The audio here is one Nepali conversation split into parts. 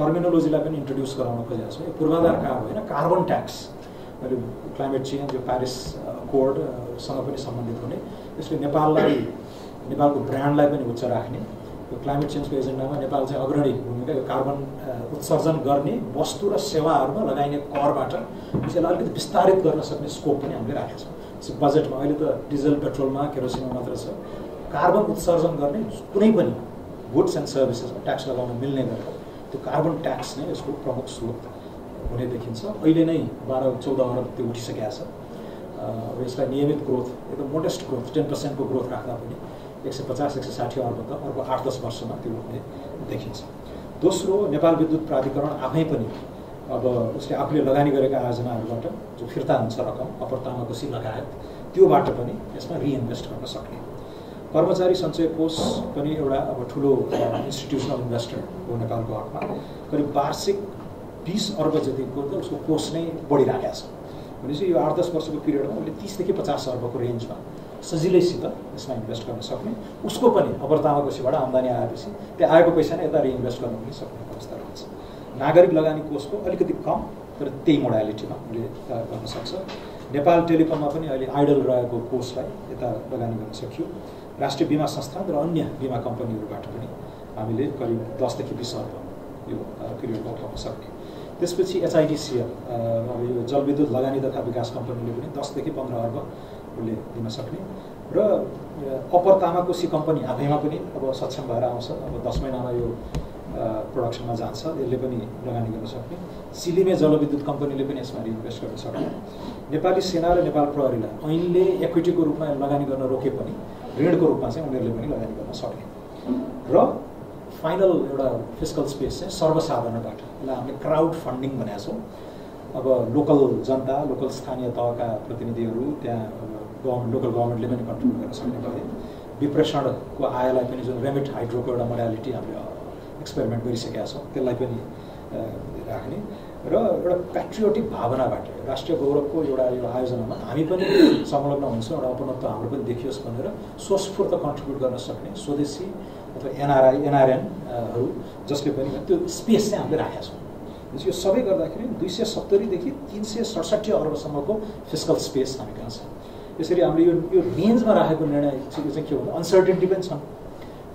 टर्मिनोलोजीलाई पनि इन्ट्रोड्युस गराउन खोजेको छु। यो पूर्वाधार कार्ब होइन कार्बन ट्याक्स अहिले क्लाइमेट चेन्ज यो प्यारिस कोडसँग पनि सम्बन्धित हुने। यसले नेपाललाई नेपालको ब्रान्डलाई पनि उच्च राख्ने। यो क्लाइमेट चेन्जको एजेन्डामा नेपाल चाहिँ अग्रणी भूमिका यो कार्बन उत्सर्जन गर्ने वस्तु र सेवाहरूमा लगाइने करबाट यसलाई अलिकति विस्तारित गर्न सक्ने स्कोप पनि हामीले राखेका छौँ। बजेटमा अहिले त डिजल पेट्रोलमा केरोसिनमा मात्र छ। कार्बन उत्सर्जन गर्ने कुनै पनि गुड्स एन्ड सर्भिसेसमा ट्याक्स लगाउन मिल्ने गरेर त्यो कार्बन ट्याक्स नै यसको प्रमुख स्रोत हुने देखिन्छ। अहिले नै बाह्र चौध अरब त्यो उठिसकेका छ। यसलाई नियमित ग्रोथ एकदम मोडेस्ट ग्रोथ टेन पर्सेन्टको ग्रोथ राख्दा पनि एक सय पचास एक सय साठी अर्ब त अर्को आठ दस वर्षमा त्यो हुने देखिन्छ। दोस्रो नेपाल विद्युत प्राधिकरण आफै पनि अब उसले आफूले लगानी गरेका आयोजनाहरूबाट जो फिर्ता हुन्छ रकम अपर तामाकोसी लगायत त्योबाट पनि यसमा रिइन्भेस्ट गर्न सक्ने कर्मचारी सञ्चय कोष पनि एउटा अब ठुलो इन्स्टिट्युसनल इन्भेस्टर हो नेपालको हकमा। करिब वार्षिक बिस अर्ब जतिको त उसको कोष नै बढिरहेको छ। भनेपछि यो आठ दस वर्षको पिरियडमा उसले तिसदेखि पचास अर्बको रेन्जमा सजिलैसित यसमा इन्भेस्ट गर्न सक्ने उसको पनि अपर तामाकोसीबाट आम्दानी आएपछि त्यो आएको पैसा नै यता रिइन्भेस्ट गर्न पनि सक्ने अवस्था रहन्छ। नागरिक लगानी कोषको अलिकति कम तर त्यही मोडालिटीमा उसले गर्न सक्छ। नेपाल टेलिकममा पनि अहिले आइडल रहेको कोषलाई यता लगानी गर्न सकियो। राष्ट्रिय बिमा संस्थान र अन्य बिमा कम्पनीहरूबाट पनि हामीले करिब दसदेखि बिस अर्ब यो पिरियडमा उठाउन सक्ने त्यसपछि एचआइडिसिएल अब यो जलविद्युत लगानी तथा विकास कम्पनीले पनि दसदेखि पन्ध्र अर्ब उसले दिन सक्ने। र अप्पर तामाकोसी कम्पनी आफैमा पनि अब सक्षम भएर आउँछ। अब दस महिनामा यो प्रडक्सनमा जान्छ। यसले पनि लगानी गर्न सक्ने। सिलिमे जलविद्युत कम्पनीले पनि यसमा इन्भेस्ट गर्न सक्ने। नेपाली सेना र नेपाल प्रहरीलाई ऐनले इक्विटीको रूपमा लगानी गर्न रोके पनि ऋणको रूपमा चाहिँ उनीहरूले पनि लगानी गर्न सक्ने। र फाइनल एउटा फिजिकल स्पेस चाहिँ सर्वसाधारणबाट यसलाई हामीले क्राउड फन्डिङ भनेका छौँ। अब लोकल जनता लोकल स्थानीय तहका प्रतिनिधिहरू त्यहाँ गभर्मेन्ट लोकल गभर्मेन्टले पनि कन्ट्रोल गर्न सक्ने भए विप्रेषणको आयलाई पनि जुन रेमिट हाइड्रोको एउटा मोडालिटी हामीले एक्सपेरिमेन्ट गरिसकेका छौँ त्यसलाई पनि राख्ने। र एउटा पेट्रियोटिक भावनाबाट राष्ट्रिय गौरवको एउटा यो आयोजनामा हामी पनि संलग्न हुन्छौँ एउटा अपनत्व हाम्रो पनि देखियोस् भनेर स्वस्फूर्त कन्ट्रिब्युट गर्न सक्ने स्वदेशी अथवा एनआरआई एनआरएनहरू जसले पनि त्यो स्पेस चाहिँ हामीले राखेका छौँ। यो सबै गर्दाखेरि दुई सय सत्तरीदेखि तिन सय सडसठी अर्बसम्मको फिजिकल स्पेस हामी कहाँ छ। यसरी हामीले यो यो रेन्जमा राखेको निर्णय चाहिँ के भन्दा अनसर्टेन्टी पनि छन्।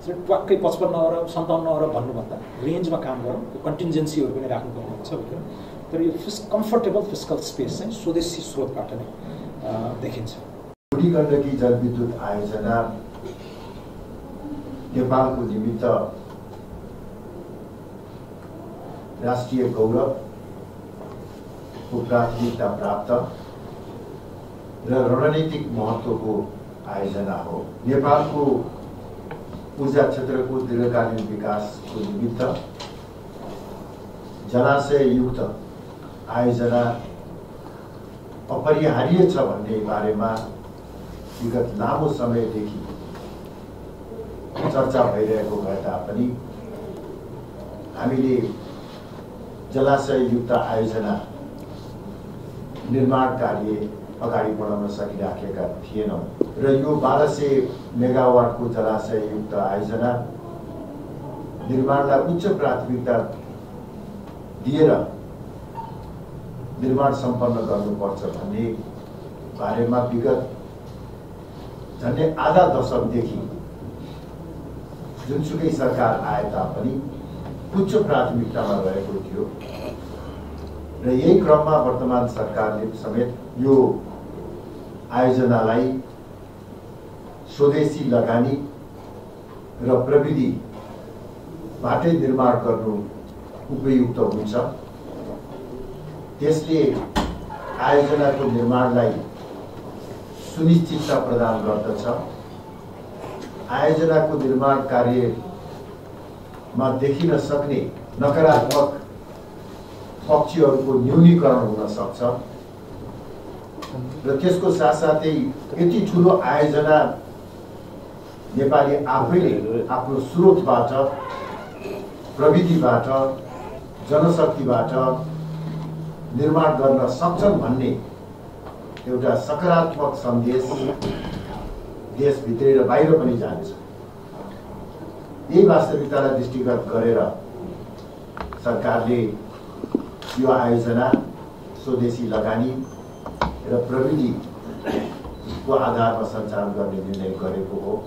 ट्वाक्कै पचपन्न अरब सन्ताउन्न अरब भन्नुभन्दा रेन्जमा काम गरौँ यो कन्टिन्जेन्सीहरू पनि राख्नुपर्ने हुन्छ भनेर तर यो फिस कम्फर्टेबल फिजिकल स्पेस चाहिँ स्वदेशी स्रोतबाट नै देखिन्छ। गण्डकी जलविद्युत आयोजना नेपालको निमित्त राष्ट्रिय गौरवको प्राथमिकता प्राप्त र रणनीतिक महत्त्वको आयोजना हो। नेपालको ऊर्जा क्षेत्रको दीर्घकालीन विकासको निमित्त जलाशययुक्त आयोजना अपरिहार्य छ भन्ने बारेमा विगत लामो समयदेखि चर्चा भइरहेको भए तापनि हामीले जलाशययुक्त आयोजना निर्माण कार्य अगाडि बढाउन सकिराखेका थिएनौँ। र यो बाह्र सय मेगावाटको जलाशययुक्त आयोजना निर्माणलाई उच्च प्राथमिकता दिएर निर्माण सम्पन्न गर्नुपर्छ भन्ने बारेमा विगत झन्डै आधा दशकदेखि जुनसुकै सरकार आए तापनि उच्च प्राथमिकतामा रहेको थियो। र यही क्रममा वर्तमान सरकारले समेत यो आयोजनालाई स्वदेशी लगानी र प्रविधिबाटै निर्माण गर्नु उपयुक्त हुन्छ। त्यसले आयोजनाको निर्माणलाई सुनिश्चितता प्रदान गर्दछ। आयोजनाको निर्माण कार्यमा देखिन सक्ने नकारात्मक पक्षीहरूको न्यूनीकरण हुन सक्छ। र त्यसको साथसाथै यति ठुलो आयोजना नेपाली आफैले आफ्नो स्रोतबाट प्रविधिबाट जनशक्तिबाट निर्माण गर्न सक्छन् भन्ने एउटा सकारात्मक सन्देश देशभित्रै र बाहिर पनि जानेछ। यही वास्तविकतालाई दृष्टिगत गरेर सरकारले यो आयोजना स्वदेशी लगानी र प्रविधिको आधारमा सञ्चालन गर्ने निर्णय गरेको हो।